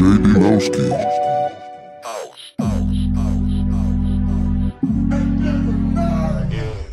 Loskii.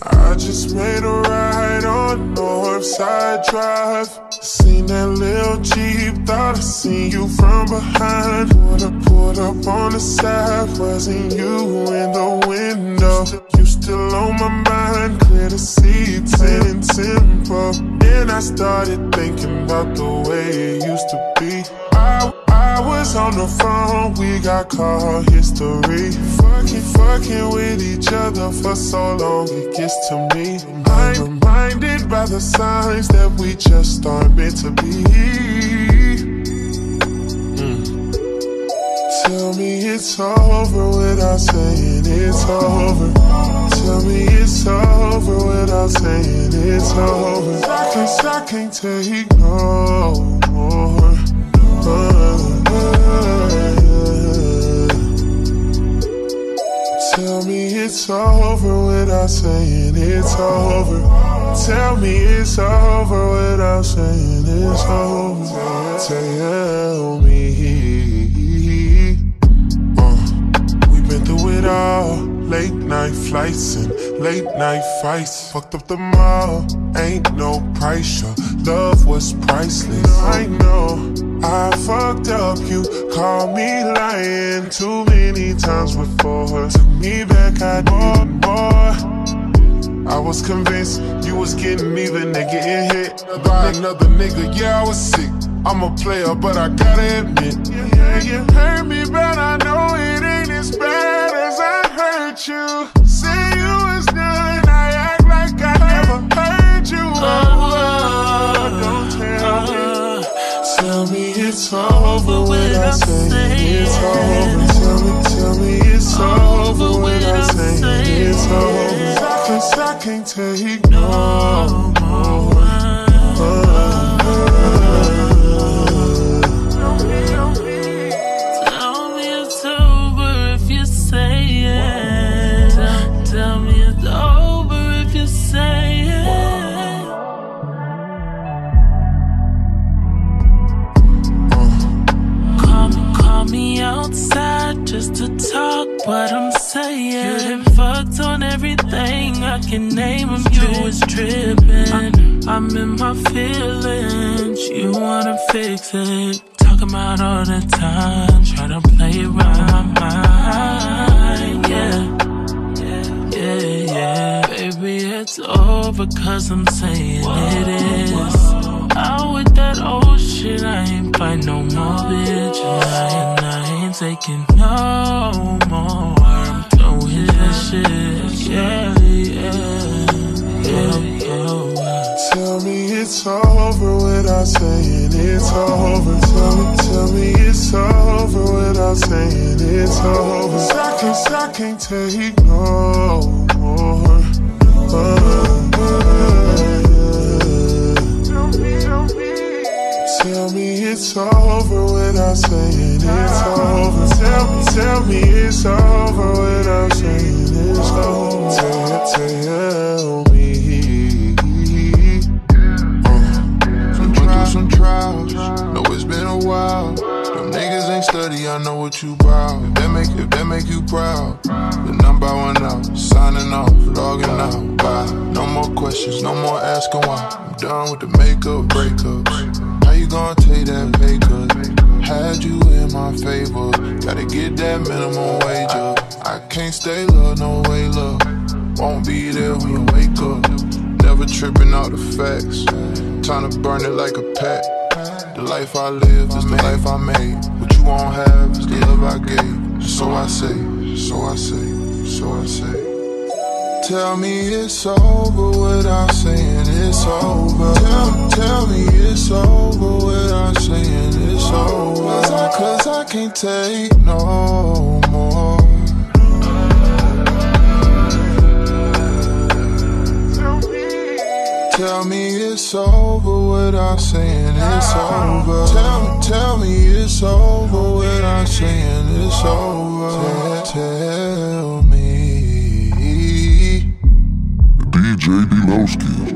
I just made a ride on Northside Drive. Seen that little Jeep, thought I seen you from behind. Pulled up, pulled up on the side, wasn't you in the window? You still on my mind, clear the seats and in tempo. Then I started thinking about the way it used to be. I, I was on the phone, we got call history. Fucking, fucking with each other for so long, it gets to me. I'm reminded by the signs that we just aren't meant to be. Mm. Tell me it's over without saying it's over. Tell me it's over without saying it's over. Cause I can't take no saying it's over. Tell me it's over without saying it's over. Tell me. Uh, we've been through it all. Late night flights and late night fights. Fucked up the mall. Ain't no price. Your love was priceless. I know. I fucked up, you called me lying too many times before. Took me back, I need more. I was convinced you was getting even and getting hit by another nigga. Yeah, I was sick. I'm a player, but I gotta admit. Yeah, you hurt me, but I know it ain't as bad as I hurt you it's over without saying it's over. Tell me, tell me it's over without saying it's over. Cause I can't take no talk what I'm saying. You done fucked on everything I can name name 'em. You was tripping. I'm in my feelings. You wanna fix it. Talking about all the time. Try to play around my mind. Yeah. Yeah, yeah. Baby, it's over cause I'm saying it is. Out with that old shit, I ain't fight no more, bitch. And I ain't, I ain't taking no more. I'm done with that shit. Yeah, yeah. Yeah, yeah. Tell me it's over without saying it's over. Tell me, tell me it's over without saying it's over. Cause I can't, I can't take no more. Tell it's over without saying it's over. Tell me, tell me it's over without saying it's over. Tell, tell me. Uh, been through some trials, know it's been a while. Them niggas ain't study, I know what you bout. If that make, if that make you proud, then I'm bowing out, signing off, logging out. Bye. No more questions, no more asking why. I'm done with the makeup breakups. You gonna take that pay cut? Had you in my favor, gotta get that minimum wage up. I can't stay low, no way, look. Won't be there when you wake up. Never tripping out the facts. Time to burn it like a pack. The life I live is the life I made. What you won't have is the love I gave. So I say, so I say, so I say. Tell me it's over without saying it's over. Tell, tell me it's over without saying it's over. Cause I, can't take no more. Tell me it's over without saying it's over. Tell, tell me it's over without saying it's over. Tell, tell me. DJ DLoskii.